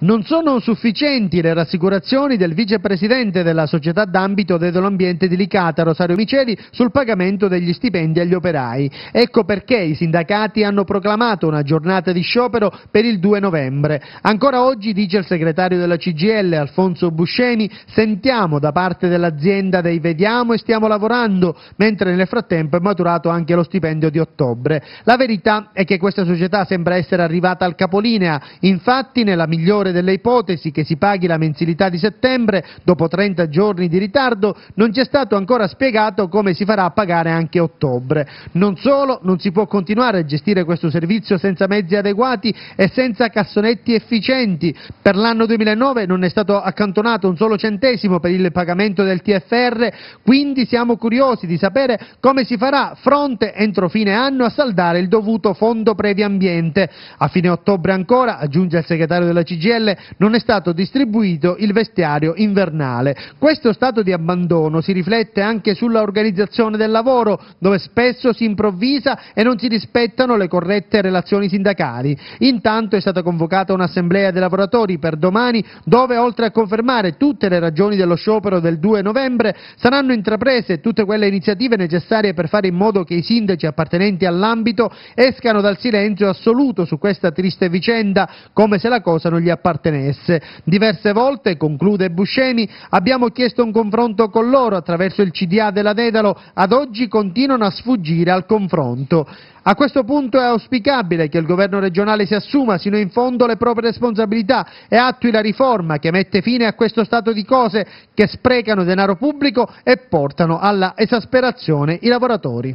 Non sono sufficienti le rassicurazioni del vicepresidente della società d'ambito dell'ambiente di Licata, Rosario Miceli, sul pagamento degli stipendi agli operai. Ecco perché i sindacati hanno proclamato una giornata di sciopero per il 2 novembre. Ancora oggi, dice il segretario della CGL, Alfonso Buscemi, sentiamo da parte dell'azienda dei vediamo e stiamo lavorando, mentre nel frattempo è maturato anche lo stipendio di ottobre. La verità è che questa società sembra essere arrivata al capolinea, infatti nella migliore migliore delle ipotesi che si paghi la mensilità di settembre, dopo 30 giorni di ritardo, non ci è stato ancora spiegato come si farà a pagare anche ottobre. Non solo, non si può continuare a gestire questo servizio senza mezzi adeguati e senza cassonetti efficienti. Per l'anno 2009 non è stato accantonato un solo centesimo per il pagamento del TFR, quindi siamo curiosi di sapere come si farà fronte entro fine anno a saldare il dovuto fondo previ ambiente. A fine ottobre ancora, aggiunge il segretario della CGL, CGL non è stato distribuito il vestiario invernale. Questo stato di abbandono si riflette anche sulla organizzazione del lavoro, dove spesso si improvvisa e non si rispettano le corrette relazioni sindacali. Intanto è stata convocata un'assemblea dei lavoratori per domani, dove oltre a confermare tutte le ragioni dello sciopero del 2 novembre, saranno intraprese tutte quelle iniziative necessarie per fare in modo che i sindaci appartenenti all'ambito escano dal silenzio assoluto su questa triste vicenda, come se la cosa non gli appartenesse appartenesse. Diverse volte, conclude Buscemi, abbiamo chiesto un confronto con loro attraverso il CDA della Dedalo, ad oggi continuano a sfuggire al confronto. A questo punto è auspicabile che il governo regionale si assuma sino in fondo le proprie responsabilità e attui la riforma che mette fine a questo stato di cose che sprecano denaro pubblico e portano alla esasperazione i lavoratori.